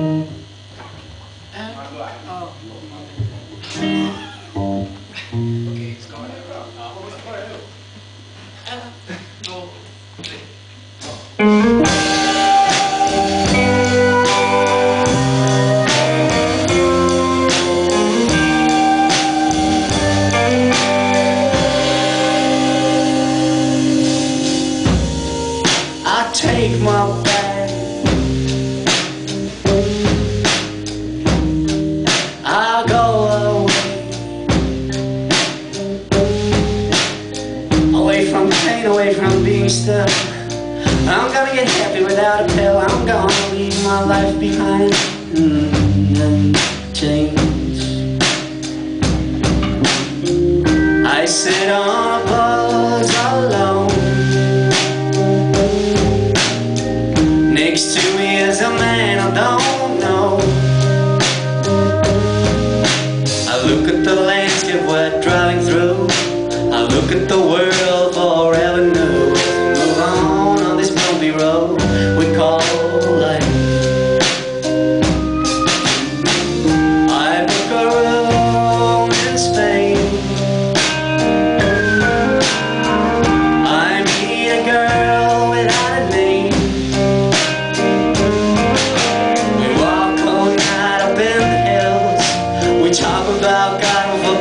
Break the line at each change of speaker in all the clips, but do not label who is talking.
I take my bag. Away from being stuck. I'm gonna get happy without a pill. I'm gonna leave my life behind and change. I sit on a bus alone. Next to me is a man I don't quando o carro, vou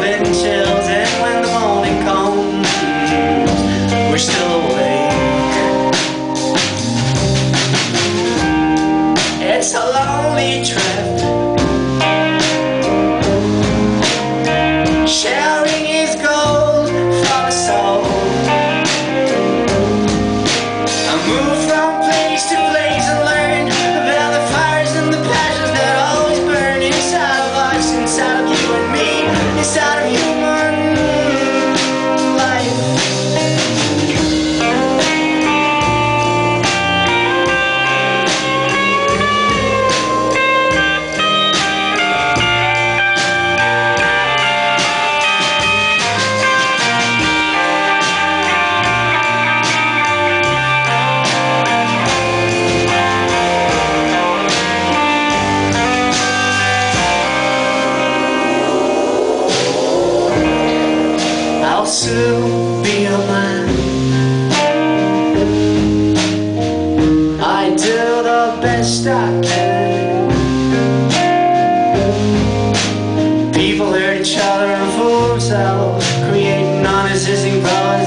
soon be mine. I do the best I can. People hurt each other and fools out, creating non-existing problems.